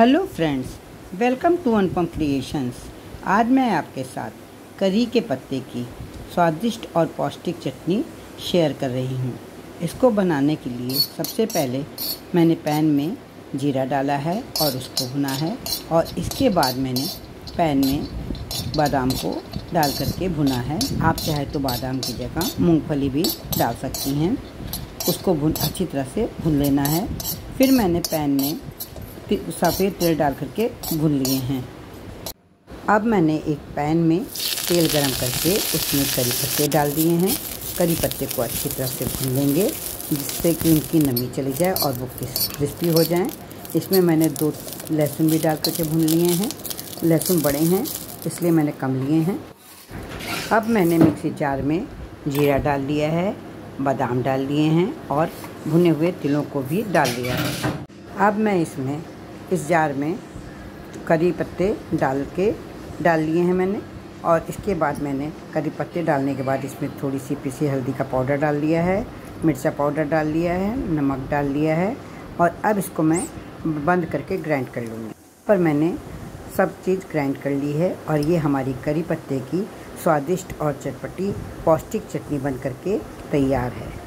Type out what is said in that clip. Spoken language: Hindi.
Hello friends, welcome to Anupam creations. आज मैं आपके साथ करी के पत्ते की स्वादिष्ट और पौष्टिक चटनी शेयर कर रही हूँ। इसको बनाने के लिए सबसे पहले मैंने पैन में जीरा डाला है और उसको भुना है और इसके बाद मैंने पैन में बादाम को डाल करके भुना है। आप चाहे तो बादाम की जगह मूंगफली भी डाल सकती हैं। उसको भुन, अच्छी तरह से भून लेना है। फिर मैंने पैन में सफ़ेद तेल डाल करके भून लिए हैं। अब मैंने एक पैन में तेल गरम करके उसमें करी पत्ते डाल दिए हैं। करी पत्ते को अच्छी तरह से भून लेंगे, जिससे कि उनकी नमी चली जाए और वो क्रिस्पी हो जाएँ। इसमें मैंने दो लहसुन भी डाल करके भून लिए हैं। लहसुन बड़े हैं, इसलिए मैंने कम लिए हैं। अब मैंने मिक्सी जार में जीरा डाल दिया है, बादाम डाल दिए हैं और भुने हुए तिलों को भी डाल दिया है। अब मैं इसमें इस जार में करी पत्ते डाल के डाल लिए हैं मैंने और इसके बाद मैंने करी पत्ते डालने के बाद इसमें थोड़ी सी पिसी हल्दी का पाउडर डाल लिया है, मिर्चा पाउडर डाल लिया है, नमक डाल लिया है और अब इसको मैं बंद करके ग्राइंड कर लूँगी। पर मैंने सब चीज़ ग्राइंड कर ली है और ये हमारी करी पत्ते की स्वादिष्ट और चटपटी पौष्टिक चटनी बन करके तैयार है।